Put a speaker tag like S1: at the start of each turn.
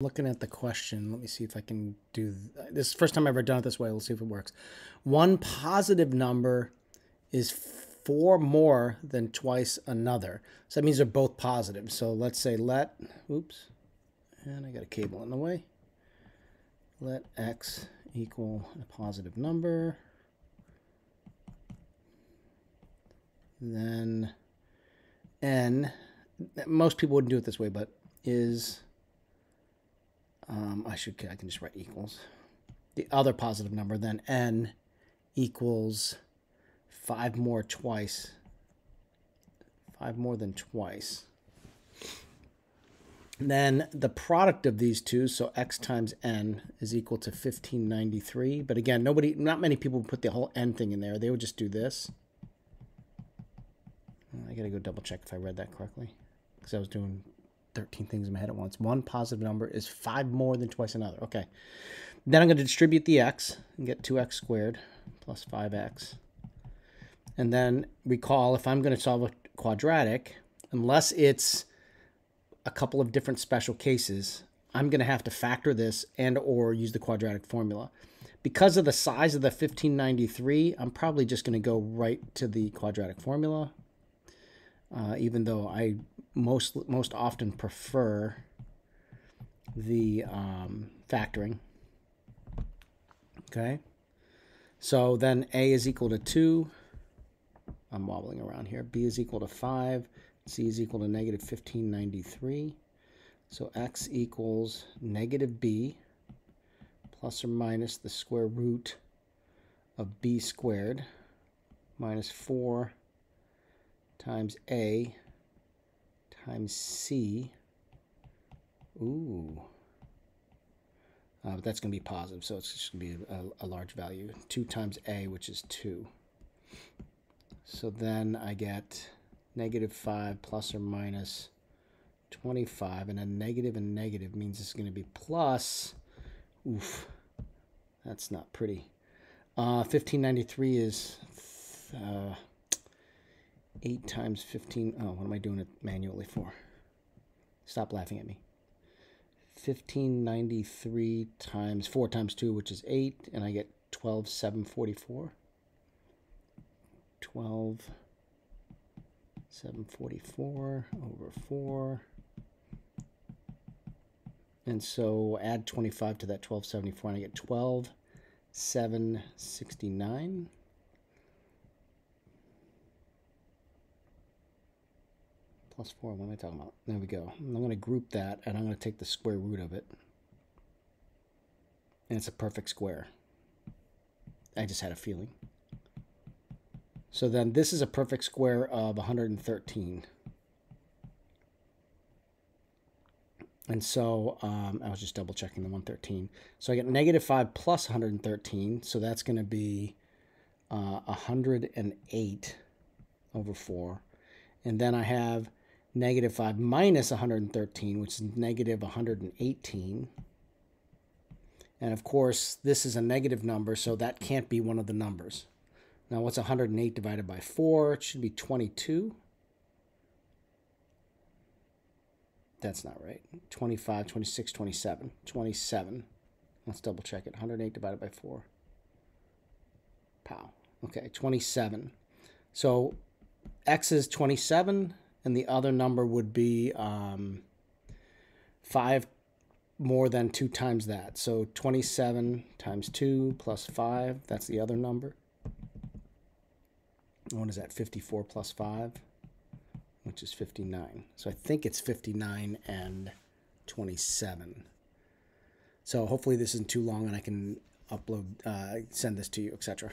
S1: looking at the question. Let me see if I can do th- this. First time I've ever done it this way. Let's see if it works. One positive number is four more than twice another. So that means they're both positive. So let's say let, oops, and I got a cable in the way. Let x equal a positive number. Then n, most people wouldn't do it this way, but is um, I should I can just write equals. The other positive number then n equals five more twice five more than twice. Then the product of these two so x times n is equal to 1593 but again nobody not many people put the whole n thing in there. They would just do this. I gotta go double check if I read that correctly because I was doing 13 things in my head at once. One positive number is five more than twice another. Okay. Then I'm going to distribute the x and get 2x squared plus 5x. And then recall if I'm going to solve a quadratic, unless it's a couple of different special cases, I'm going to have to factor this and or use the quadratic formula. Because of the size of the 1593, I'm probably just going to go right to the quadratic formula, uh, even though I most most often prefer the um, factoring. Okay, so then a is equal to two. I'm wobbling around here. b is equal to five. c is equal to negative 1593. So x equals negative b plus or minus the square root of b squared minus 4 times a times C. Ooh. Uh, but that's going to be positive, so it's just going to be a, a, large value. 2 times A, which is 2. So then I get negative 5 plus or minus 25. And a negative and negative means it's going to be plus. Oof. That's not pretty. Uh, 1593 is uh, 8 times 15. Oh, what am I doing it manually for? Stop laughing at me. 1593 times 4 times 2, which is 8, and I get 12,744. 12, 744 over 4. And so add 25 to that 1274, and I get 12, 769. Plus 4. What am I talking about? There we go. I'm going to group that, and I'm going to take the square root of it. And it's a perfect square. I just had a feeling. So then this is a perfect square of 113. And so um, I was just double checking the 113. So I get negative 5 plus 113. So that's going to be uh, 108 over 4. And then I have negative 5 minus 113, which is negative 118. And of course, this is a negative number, so that can't be one of the numbers. Now, what's 108 divided by 4? It should be 22. That's not right. 25, 26, 27. 27. Let's double check it. 108 divided by 4. Pow. Okay, 27. So x is 27 and the other number would be um, 5 more than 2 times that. So 27 times 2 plus 5, that's the other number. What is that? 54 plus 5, which is 59. So I think it's 59 and 27. So hopefully this isn't too long and I can upload, uh, send this to you, etc.